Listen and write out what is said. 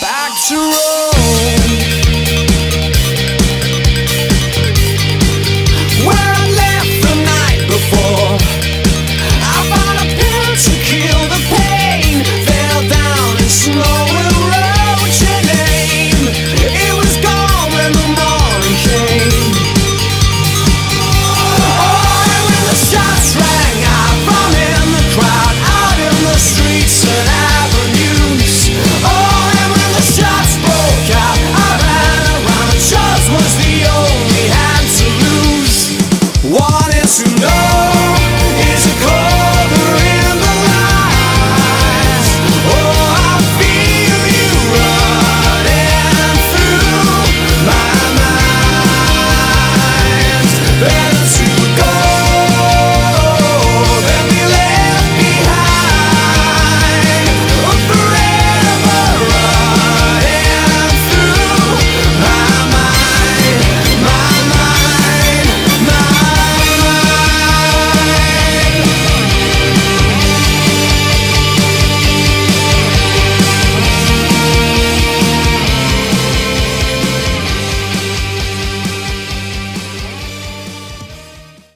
back to Rome.